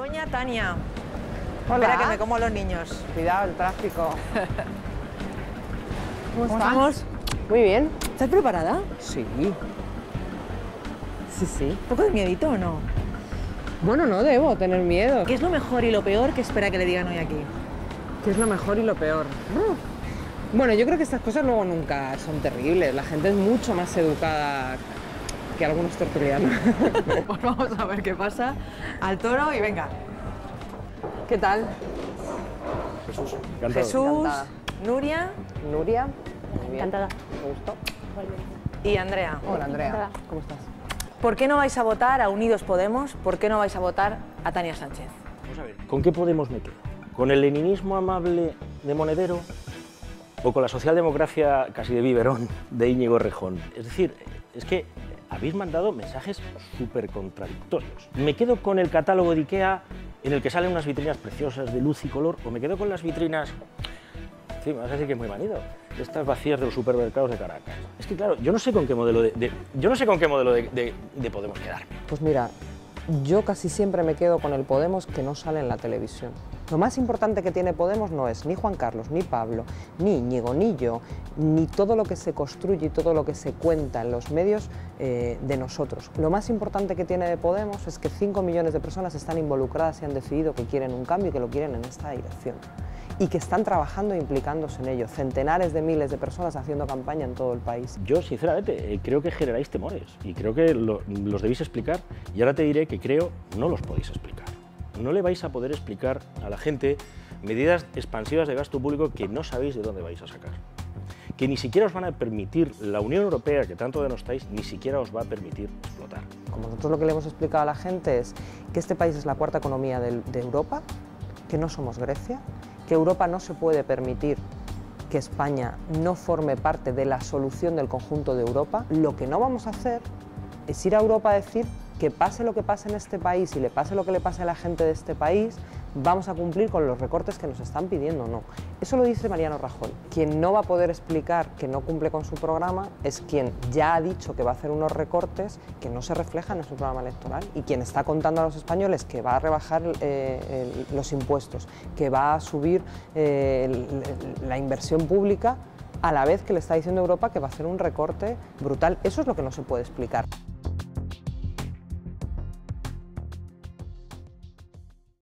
Doña Tania. Hola. Espera que me como los niños. Cuidado, el tráfico. ¿Cómo, ¿Cómo estamos? Muy bien. ¿Estás preparada? Sí. Sí, sí. ¿Un poco de miedito o no? Bueno, no debo tener miedo. ¿Qué es lo mejor y lo peor que espera que le digan hoy aquí? ¿Qué es lo mejor y lo peor? Bueno, yo creo que estas cosas luego nunca son terribles. La gente es mucho más educada que algunos tertulianos. Pues vamos a ver qué pasa. Al toro y venga. ¿Qué tal? Jesús, encantado. Jesús, Encantada. Nuria Nuria. Muy bien. Encantada. Me gustó. y Andrea. Hola, Andrea. Encantada. ¿Cómo estás? ¿Por qué no vais a votar a Unidos Podemos? ¿Por qué no vais a votar a Tania Sánchez? Vamos a ver, ¿con qué Podemos me quedo? ¿Con el leninismo amable de Monedero o con la socialdemocracia casi de biberón de Íñigo Rejón? Es decir, es que habéis mandado mensajes súper contradictorios. ¿Me quedo con el catálogo de Ikea en el que salen unas vitrinas preciosas de luz y color o me quedo con las vitrinas Sí, me vas a decir que es muy manido. Estas vacías de los supermercados de Caracas. Es que claro, yo no sé con qué modelo de, yo no sé con qué modelo de, de- de Podemos quedar. Pues mira, yo casi siempre me quedo con el Podemos que no sale en la televisión. Lo más importante que tiene Podemos no es ni Juan Carlos, ni Pablo, ni Íñigo, ni ni todo lo que se construye y todo lo que se cuenta en los medios eh, de nosotros. Lo más importante que tiene de Podemos es que 5 millones de personas están involucradas y han decidido que quieren un cambio y que lo quieren en esta dirección. Y que están trabajando e implicándose en ello. Centenares de miles de personas haciendo campaña en todo el país. Yo, sinceramente, eh, creo que generáis temores y creo que lo- los debéis explicar. Y ahora te diré que creo no los podéis explicar. No le vais a poder explicar a la gente medidas expansivas de gasto público que no sabéis de dónde vais a sacar. Que ni siquiera os van a permitir, la Unión Europea, que tanto denostáis, ni siquiera os va a permitir explotar. Como nosotros lo que le hemos explicado a la gente es que este país es la cuarta economía del- de Europa, que no somos Grecia, que Europa no se puede permitir que España no forme parte de la solución del conjunto de Europa. Lo que no vamos a hacer es ir a Europa a decir que pase lo que pase en este país y le pase lo que le pase a la gente de este país, vamos a cumplir con los recortes que nos están pidiendo. No, eso lo dice Mariano Rajoy. Quien no va a poder explicar que no cumple con su programa es quien ya ha dicho que va a hacer unos recortes que no se reflejan en su programa electoral y quien está contando a los españoles que va a rebajar eh, los impuestos, que va a subir eh, la inversión pública a la vez que le está diciendo Europa que va a hacer un recorte brutal. Eso es lo que no se puede explicar.